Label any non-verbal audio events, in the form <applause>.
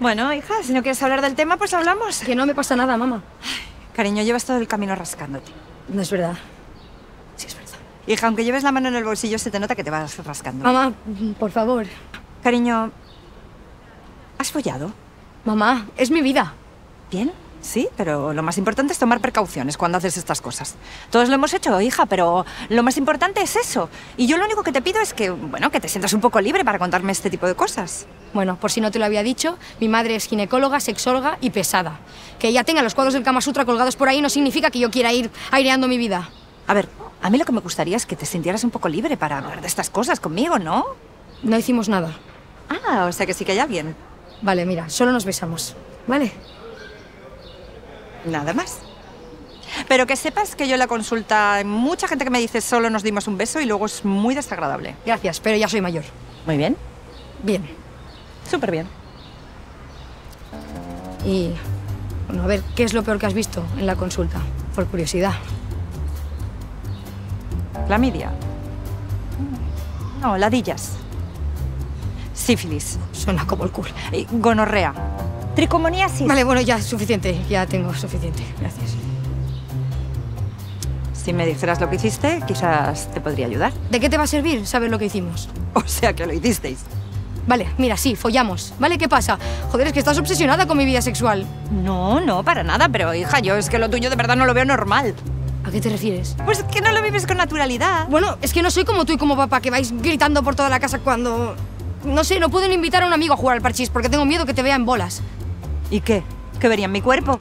Bueno, hija, si no quieres hablar del tema, pues hablamos. Que no me pasa nada, mamá. Cariño, llevas todo el camino rascándote. No es verdad. Sí, es verdad. Hija, aunque lleves la mano en el bolsillo, se te nota que te vas rascando. Mamá, por favor. Cariño, ¿has follado? Mamá, es mi vida. Bien, sí, pero lo más importante es tomar precauciones cuando haces estas cosas. Todos lo hemos hecho, hija, pero lo más importante es eso. Y yo lo único que te pido es que, bueno, que te sientas un poco libre para contarme este tipo de cosas. Bueno, por si no te lo había dicho, mi madre es ginecóloga, sexóloga y pesada. Que ella tenga los cuadros del Kama Sutra colgados por ahí no significa que yo quiera ir aireando mi vida. A ver, a mí lo que me gustaría es que te sintieras un poco libre para hablar de estas cosas conmigo, ¿no? No hicimos nada. Ah, o sea que sí que hay alguien. Vale, mira, solo nos besamos. ¿Vale? Nada más. Pero que sepas que yo en la consulta hay mucha gente que me dice solo nos dimos un beso y luego es muy desagradable. Gracias, pero ya soy mayor. Muy bien. Bien. Súper bien. Y... Bueno, a ver, ¿qué es lo peor que has visto en la consulta? Por curiosidad. Clamidia. No, ladillas. Sífilis. Suena como el culo. Y gonorrea. Tricomoniasis. Vale, bueno, ya, suficiente. Ya tengo suficiente. Gracias. Si me dijeras lo que hiciste, quizás te podría ayudar. ¿De qué te va a servir saber lo que hicimos? <laughs> O sea que lo hicisteis. Vale, mira, sí, follamos. ¿Vale? ¿Qué pasa? Joder, es que estás obsesionada con mi vida sexual. No, no, para nada, pero hija, yo es que lo tuyo de verdad no lo veo normal. ¿A qué te refieres? Pues que no lo vives con naturalidad. Bueno, es que no soy como tú y como papá, que vais gritando por toda la casa cuando... No sé, no pueden invitar a un amigo a jugar al parchís porque tengo miedo que te vea en bolas. ¿Y qué? ¿Que verían mi cuerpo?